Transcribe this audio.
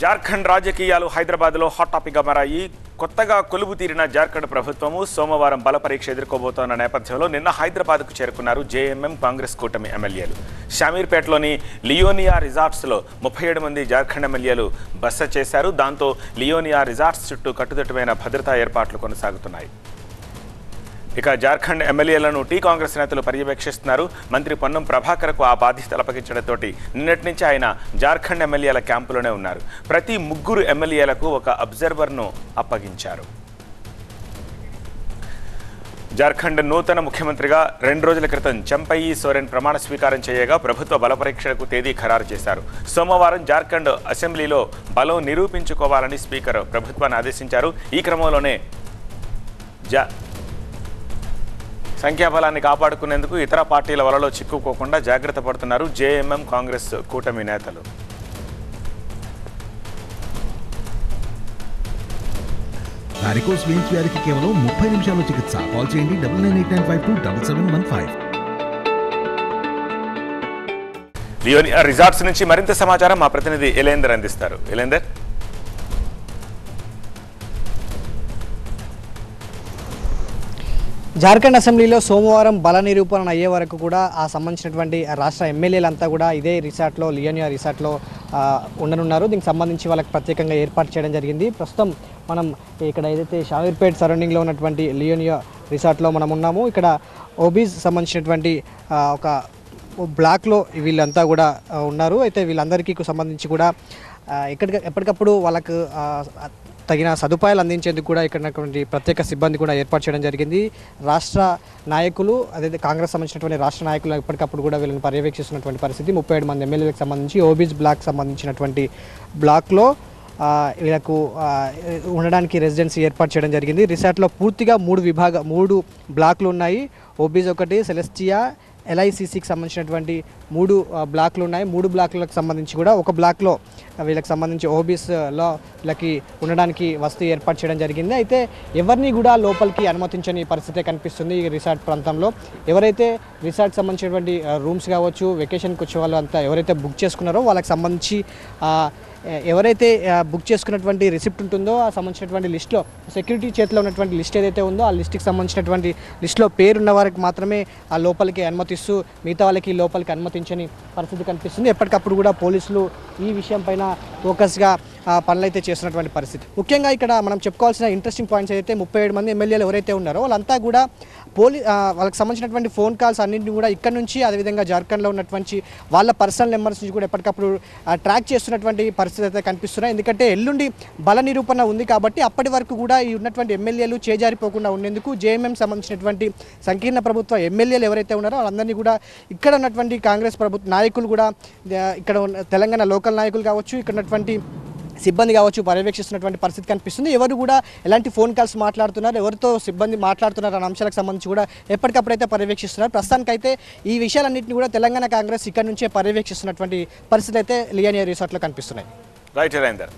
జార్ఖండ్ రాజకీయాలు హైదరాబాద్లో హాట్ టాపిక్గా మారాయి. కొత్తగా కొలువు తీరిన జార్ఖండ్ ప్రభుత్వము సోమవారం బలపరీక్ష ఎదుర్కోబోతోన్న నేపథ్యంలో నిన్న హైదరాబాద్కు చేరుకున్నారు జేఎంఎం కాంగ్రెస్ కూటమి ఎమ్మెల్యేలు. షామీర్పేటలోని లియోనియా రిజార్ట్స్లో ముప్పై ఏడు మంది జార్ఖండ్ ఎమ్మెల్యేలు బస చేశారు. దాంతో లియోనియా రిజార్ట్స్ చుట్టూ కట్టుదిట్టమైన భద్రతా ఏర్పాట్లు కొనసాగుతున్నాయి. ఇక జార్ఖండ్ ఎమ్మెల్యేలను టీ కాంగ్రెస్ నేతలు పర్యవేక్షిస్తున్నారు. మంత్రి పొన్నం ప్రభాకర్కు ఆ బాధ్యతలు అప్పగించడంతో నిన్నటి నుంచి ఆయన జార్ఖండ్ ఎమ్మెల్యేల క్యాంపులోనే ఉన్నారు. ప్రతి ముగ్గురు ఎమ్మెల్యేలకు ఒక అబ్జర్వర్ను అప్పగించారు. జార్ఖండ్ నూతన ముఖ్యమంత్రిగా రెండు రోజుల క్రితం చంపయ్యి సోరెన్ ప్రమాణ స్వీకారం చేయగా ప్రభుత్వ బల పరీక్షలకు తేదీ ఖరారు చేశారు. సోమవారం జార్ఖండ్ అసెంబ్లీలో బలం నిరూపించుకోవాలని స్పీకర్ ప్రభుత్వాన్ని ఆదేశించారు. ఈ క్రమంలోనే జా సంఖ్యాబలాన్ని కాపాడుకునేందుకు ఇతర పార్టీల వలలో చిక్కుకోకుండా జాగ్రత్త పడుతున్నారు జేఎంఎం కాంగ్రెస్ కూటమి నేతలు. వారికోస్ వెయిన్స్ వ్యాధికి కేవలం ముప్పై నిమిషాల్లో చికిత్స. కాల్ చేయండి double nine eight nine five two double seven one five. Leoni resorts నుంచి మరింత సమాచారం మా ప్రతినిధి ఎలేందర్ అందిస్తారు. ఎలేందర్? జార్ఖండ్ అసెంబ్లీలో సోమవారం బల నిరూపణ అయ్యే వరకు కూడా ఆ సంబంధించినటువంటి రాష్ట్ర ఎమ్మెల్యేలంతా కూడా ఇదే రిసార్ట్లో లియోనియా రిసార్ట్లో ఉండనున్నారు. దీనికి సంబంధించి వాళ్ళకి ప్రత్యేకంగా ఏర్పాటు చేయడం జరిగింది. ప్రస్తుతం మనం ఇక్కడ ఏదైతే షామీర్పేట్ సరౌండింగ్లో ఉన్నటువంటి లియోనియా రిసార్ట్లో మనం ఉన్నాము ఇక్కడ ఓబీస్ సంబంధించినటువంటి ఒక బ్లాక్లో వీళ్ళంతా కూడా ఉన్నారు. అయితే వీళ్ళందరికీ సంబంధించి కూడా ఎక్కడికి ఎప్పటికప్పుడు వాళ్ళకు తగిన సదుపాయాలు అందించేందుకు కూడా ఇక్కడ ప్రత్యేక సిబ్బంది కూడా ఏర్పాటు చేయడం జరిగింది. రాష్ట్ర నాయకులు అదే కాంగ్రెస్ సంబంధించినటువంటి రాష్ట్ర నాయకులు ఎప్పటికప్పుడు కూడా వీళ్ళని పర్యవేక్షిస్తున్నటువంటి పరిస్థితి. ముప్పై ఏడు మంది ఎమ్మెల్యేలకు సంబంధించి ఓబీస్ బ్లాక్ సంబంధించినటువంటి బ్లాక్లో వీళ్ళకు ఉండడానికి రెసిడెన్సీ ఏర్పాటు చేయడం జరిగింది. రిసార్ట్లో పూర్తిగా మూడు విభాగ మూడు బ్లాక్లు ఉన్నాయి. ఓబీస్ ఒకటి సెలెస్టియా ఎల్ఐసిసికి సంబంధించినటువంటి మూడు బ్లాక్లు ఉన్నాయి మూడు బ్లాక్లకు సంబంధించి కూడా ఒక బ్లాక్లో వీళ్ళకి సంబంధించి ఓబీస్లో వీళ్ళకి ఉండడానికి వసతి ఏర్పాటు చేయడం జరిగింది. అయితే ఎవరిని కూడా లోపలికి అనుమతించని పరిస్థితే కనిపిస్తుంది ఈ రిసార్ట్ ప్రాంతంలో. ఎవరైతే రిసార్ట్ సంబంధించినటువంటి రూమ్స్ కావచ్చు వెకేషన్కి వచ్చే వాళ్ళు అంతా ఎవరైతే బుక్ చేసుకున్నారో వాళ్ళకి సంబంధించి ఎవరైతే బుక్ చేసుకున్నటువంటి రిసిప్ట్ ఉంటుందో ఆ సంబంధించినటువంటి లిస్ట్లో సెక్యూరిటీ చేతిలో ఉన్నటువంటి లిస్ట్ ఏదైతే ఉందో ఆ లిస్ట్కి సంబంధించినటువంటి లిస్ట్లో పేరున్న వారికి మాత్రమే ఆ లోపలికి అనుమతిస్తూ మిగతా వాళ్ళకి లోపలికి అనుమతి అనుమతించని పరిస్థితి కనిపిస్తుంది. ఎప్పటికప్పుడు కూడా పోలీసులు ఈ విషయం పైన ఫోకస్గా ఆ, పనులైతే చేస్తున్నటువంటి పరిస్థితి. ముఖ్యంగా ఇక్కడ మనం చెప్పుకోవాల్సిన ఇంట్రెస్టింగ్ పాయింట్స్ అయితే ముప్పై ఏడు మంది ఎమ్మెల్యేలు ఎవరైతే ఉన్నారో వాళ్ళంతా కూడా పోలీ వాళ్ళకి సంబంధించినటువంటి ఫోన్ కాల్స్ అన్నింటినీ కూడా ఇక్కడ నుంచి అదేవిధంగా జార్ఖండ్లో ఉన్నటువంటి వాళ్ళ పర్సనల్ నెంబర్స్ నుంచి కూడా ఎప్పటికప్పుడు ట్రాక్ చేస్తున్నటువంటి పరిస్థితి అయితే కనిపిస్తున్నాయి. ఎందుకంటే ఎల్లుండి బల నిరూపణ ఉంది కాబట్టి అప్పటి వరకు కూడా ఈ ఉన్నటువంటి ఎమ్మెల్యేలు చేజారిపోకుండా ఉండేందుకు జేఎంఎం సంబంధించినటువంటి సంకీర్ణ ప్రభుత్వ ఎమ్మెల్యేలు ఎవరైతే ఉన్నారో వాళ్ళందరినీ కూడా ఇక్కడ ఉన్నటువంటి కాంగ్రెస్ ప్రభుత్వ నాయకులు కూడా ఇక్కడ ఉన్న తెలంగాణ లోకల్ నాయకులు కావచ్చు ఇక్కడ ఉన్నటువంటి సిబ్బంది కావచ్చు పర్యవేక్షిస్తున్నటువంటి పరిస్థితి కనిపిస్తుంది. ఎవరు కూడా ఎలాంటి ఫోన్ కాల్స్ మాట్లాడుతున్నారు ఎవరితో సిబ్బంది మాట్లాడుతున్నారు అనే అంశాలకు సంబంధించి కూడా ఎప్పటికప్పుడైతే పర్యవేక్షిస్తున్నారు. ప్రస్తుతానికైతే ఈ విషయాలన్నింటినీ కూడా తెలంగాణ కాంగ్రెస్ ఇక్కడ నుంచే పర్యవేక్షిస్తున్నటువంటి పరిస్థితి అయితే లియానియా రిసార్ట్లో కనిపిస్తున్నాయి. రైట్ ఎలేందర్